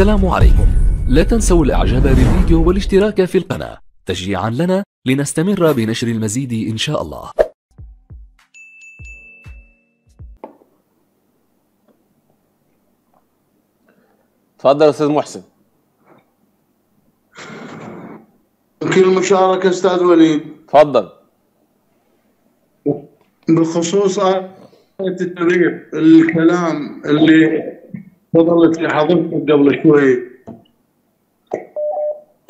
السلام عليكم. لا تنسوا الإعجاب بالفيديو والاشتراك في القناة. تشجيعا لنا لنستمر بنشر المزيد إن شاء الله. اتفضل يا أستاذ محسن. يمكن المشاركة أستاذ وليد. اتفضل بخصوص آية التدريب الكلام اللي فضلت لحضرتك قبل شوي.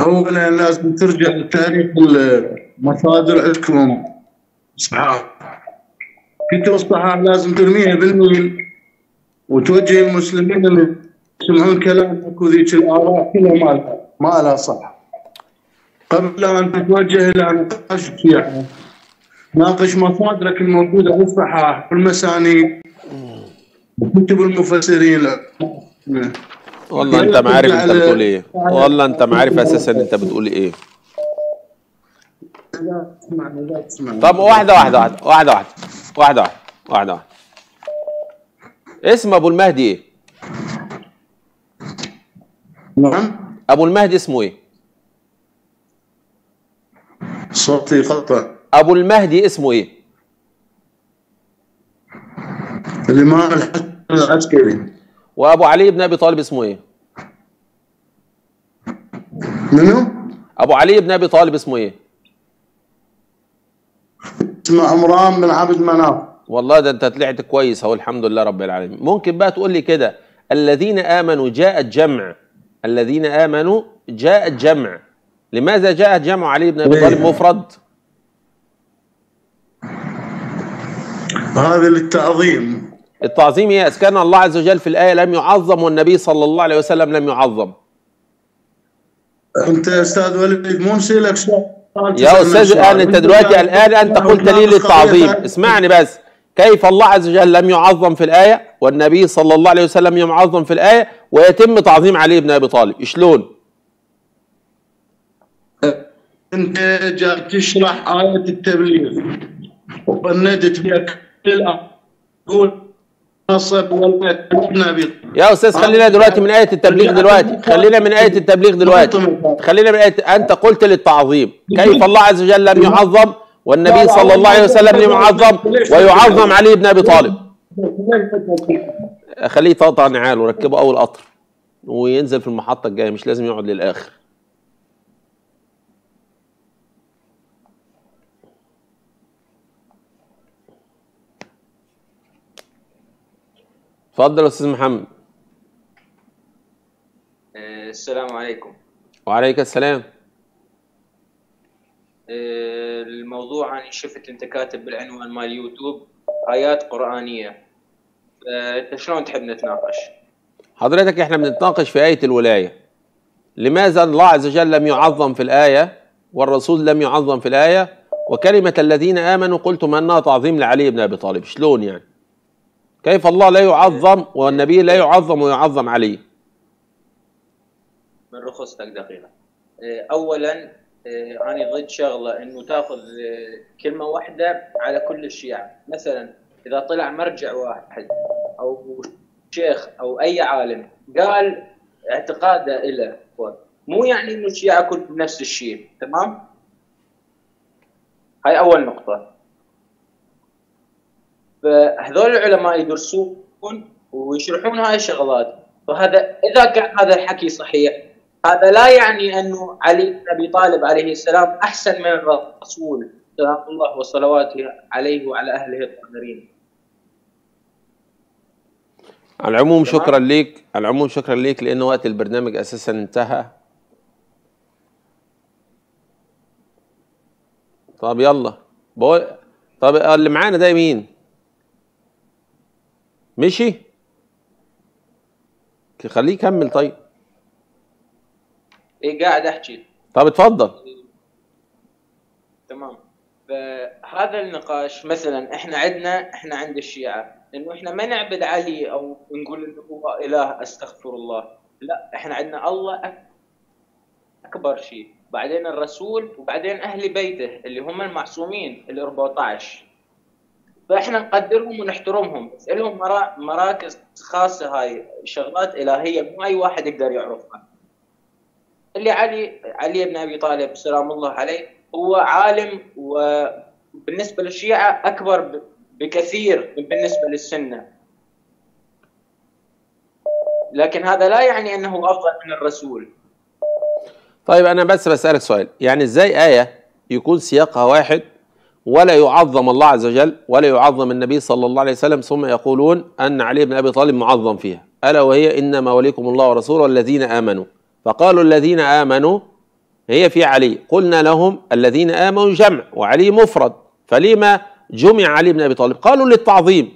أولا لازم ترجع لتاريخ المصادر عندكم. صحاح كتب الصحاح لازم ترميها بالنيل وتوجه المسلمين اللي يسمعون كلامك وذيك الآراء كلها ما لها ما لها صح قبل أن تتوجه إلى نقاش الشيعة ناقش مصادرك الموجودة في الصحاح والمسانيد. وكتب المفسرين والله أنت ما عارف أنت بتقول إيه. والله أنت ما عارف أساسا أنت بتقول إيه. طب واحدة واحدة واحدة. واحدة واحدة. واحدة واحدة. واحدة واحدة. اسم أبو المهدي إيه؟ نعم. أبو المهدي اسمه إيه؟ صوتي قطع أبو المهدي اسمه إيه؟ الإمام الحسن العسكري وأبو علي بن أبي طالب اسمه إيه؟ منو؟ أبو علي بن أبي طالب اسمه إيه؟ اسمه عمران بن عبد مناف والله ده أنت طلعت كويس أهو الحمد لله رب العالمين. ممكن بقى تقول لي كده الذين آمنوا جاءت جمع الذين آمنوا جاءت جمع لماذا جاءت جمع علي بن أبي طالب مفرد؟ هذا للتعظيم. التعظيم إيه؟ إذ كان الله عز وجل في الآية لم يعظم والنبي صلى الله عليه وسلم لم يعظم. انت أستاذ وليد مو سؤال يا أستاذ الان انت دلوقتي الآن أنت قلت لي للتعظيم. اسمعني بس. كيف الله عز وجل لم يعظم في الآية والنبي صلى الله عليه وسلم يعظم في الآية ويتم تعظيم علي بن أبي طالب؟ شلون؟ أنت جاي تشرح آية التبليغ. وبندت تقول ولا النبي يا أستاذ خلينا دلوقتي من آية التبليغ دلوقتي. خلينا من آية التبليغ دلوقتي. خلينا من آية أنت قلت للتعظيم. كيف الله عز وجل لم يعظم؟ والنبي صلى الله عليه وسلم لم يعظم ويعظم علي بن أبي طالب. خليه يطقطع نعال وركبه أول قطر وينزل في المحطة الجاية مش لازم يقعد للآخر. اتفضل يا أستاذ محمد. آه، السلام عليكم. وعليك السلام. آه، الموضوع أنا شفت أنت كاتب بالعنوان مال يوتيوب آيات قرآنية. فأنت شلون تحب نتناقش؟ حضرتك إحنا بنتناقش في آية الولاية. لماذا الله عز وجل لم يعظم في الآية والرسول لم يعظم في الآية؟ وكلمة الذين آمنوا قلتم أنها تعظيم لعلي بن أبي طالب. شلون يعني؟ كيف الله لا يعظم والنبي لا يعظم ويعظم علي؟ من رخصتك دقيقة. آه، أولا آه، أنا ضد شغلة إنه تأخذ آه، كلمة واحدة على كل الشيعة. مثلا إذا طلع مرجع واحد أو شيخ أو أي عالم قال اعتقاده إلى مو يعني إنه الشيعة كلهم نفس الشيء تمام؟ هاي أول نقطة. فهذول العلماء يدرسون ويشرحون هاي الشغلات. فهذا إذا كان هذا الحكي صحيح هذا لا يعني أنه علي بن أبي طالب عليه السلام أحسن من الرسول سلام الله وصلواته عليه وعلى أهله الطاهرين. على العموم. شكرا ليك. على العموم شكرا ليك لأن وقت البرنامج أساسا انتهى. طب يلا. بقول طب اللي معانا ده مين مشي خليه يكمل طيب. اي قاعد احكي. طب اتفضل. تمام. فهذا النقاش مثلا إحنا عندنا إحنا عند الشيعة. إنه إحنا ما نعبد علي أو نقول إنه هو إله أستغفر الله. لا إحنا عندنا الله أكبر شيء. بعدين الرسول وبعدين أهل بيته اللي هم المعصومين ال 14 فإحنا نقدرهم ونحترمهم. بس لهم مرا- مراكز خاصة هاي شغلات إلهية مو أي واحد يقدر يعرفها. اللي علي علي بن أبي طالب سلام الله عليه هو عالم وبالنسبه للشيعة أكبر بكثير من بالنسبة للسنة. لكن هذا لا يعني أنه أفضل من الرسول. طيب أنا بس بسألك سؤال. يعني إزاي آية يكون سياقها واحد ولا يعظم الله عز وجل ولا يعظم النبي صلى الله عليه وسلم ثم يقولون أن علي بن أبي طالب معظم فيها. ألا وهي إنما وليكم الله ورسوله والذين آمنوا. فقالوا الذين آمنوا هي في علي. قلنا لهم الذين آمنوا جمع وعلي مفرد. فلما جمع علي بن أبي طالب؟ قالوا للتعظيم.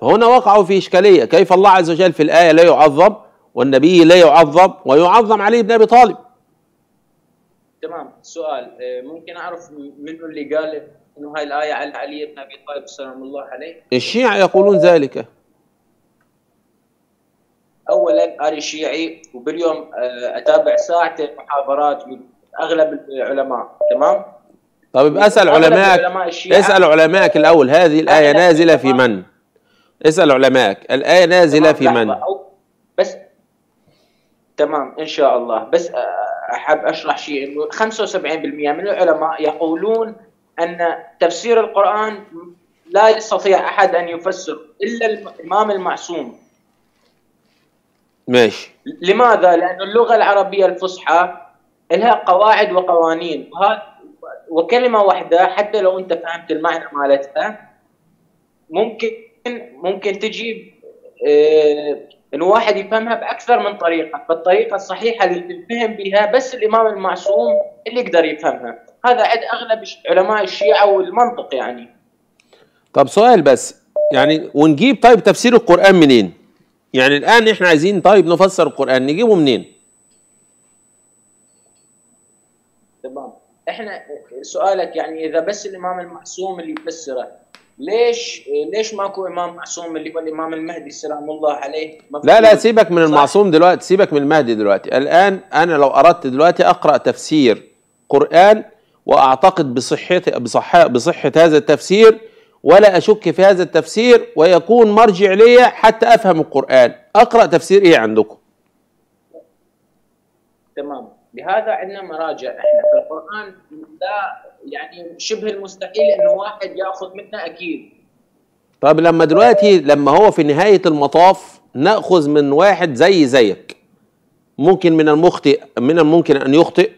فهنا وقعوا في إشكالية. كيف الله عز وجل في الآية لا يعظم والنبي لا يعظم ويعظم علي بن أبي طالب؟ تمام. سؤال آه، ممكن أعرف منو اللي قال إنه هاي الآية على علي بن أبي طالب سلام الله عليه؟ الشيعة يقولون ذلك. اولا أنا شيعي وباليوم آه، أتابع ساعتين محاضرات من أغلب العلماء تمام؟ طيب اسأل علمائك اسأل علمائك الأول هذه الآية لا، نازلة في. من؟ اسأل علمائك الآية نازلة في. من؟ بس تمام إن شاء الله. بس آه، أحب أشرح شيء إنه 75% من العلماء يقولون أن تفسير القرآن لا يستطيع أحد أن يفسر إلا الإمام المعصوم. ماشي. لماذا؟ لأن اللغة العربية الفصحى لها قواعد وقوانين. وكلمة واحدة حتى لو أنت فهمت المعنى مالتها ممكن ممكن تجيب إنه واحد يفهمها بأكثر من طريقة، فالطريقة الصحيحة اللي تفهم بها بس الإمام المعصوم اللي يقدر يفهمها، هذا عند الش- علماء الشيعة والمنطق يعني. طب سؤال بس يعني ونجيب طيب تفسير القرآن منين؟ يعني الآن إحنا عايزين طيب نفسر القرآن نجيبه منين؟ تمام. إحنا سؤالك يعني إذا بس الإمام المعصوم اللي يفسره. ليش ليش ماكو إمام معصوم اللي هو الإمام المهدي سلام الله عليه؟ لا لا. سيبك من؟ المعصوم دلوقتي سيبك من المهدي دلوقتي. الآن أنا لو أردت دلوقتي أقرأ تفسير قرآن وأعتقد بصحة بصحه بصحة هذا التفسير ولا أشك في هذا التفسير ويكون مرجع لي حتى أفهم القرآن. أقرأ تفسير إيه عندكم؟ تمام. لهذا عندنا مراجع إحنا. في القرآن لا يعني شبه المستحيل انه واحد يأخذ منا أكيد. طب لما دلوقتي لما هو في نهاية المطاف نأخذ من واحد زي زيك ممكن من المخطئ من الممكن أن يخطئ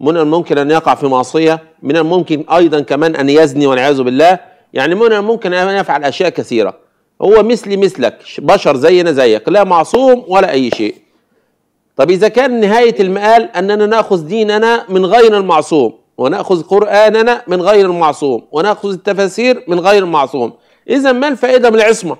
من الممكن أن يقع في معصية من الممكن أيضا كمان أن يزني والعياذ بالله يعني من الممكن أن يفعل أشياء كثيرة. هو مثلي مثلك بشر زينا زيك لا معصوم ولا أي شيء. طب إذا كان نهاية المآل أننا نأخذ ديننا من غير المعصوم ونأخذ قرآننا من غير المعصوم ونأخذ التفاسير من غير المعصوم إذا ما الفائدة من العصمة؟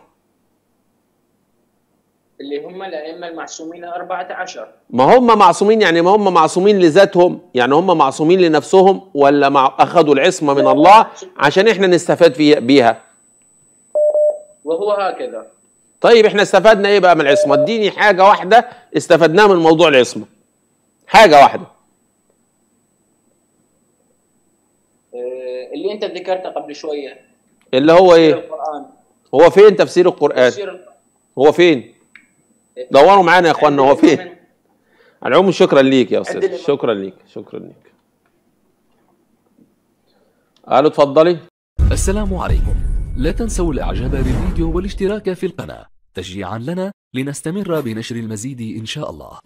اللي هم الأئمة المعصومين 14 ما هم معصومين؟ يعني ما هم معصومين لذاتهم؟ يعني هم معصومين لنفسهم ولا مع أخذوا العصمة من الله عشان إحنا نستفاد فيها بيها؟ وهو هكذا. طيب إحنا استفدنا إيه بقى من العصمة؟ اديني حاجة واحدة استفدناها من موضوع العصمة. حاجة واحدة. اللي انت ذكرته قبل شوية. اللي هو إيه؟ القرآن. هو فين تفسير القرآن؟ تفسير هو فين؟ دوروا معانا يا اخوانا هو فين؟ على العموم شكرا ليك يا أستاذ. شكرا ليك شكرا ليك. قالوا اتفضلي السلام عليكم. لا تنسوا الإعجاب بالفيديو والاشتراك في القناة. تشجيعا لنا لنستمر بنشر المزيد إن شاء الله.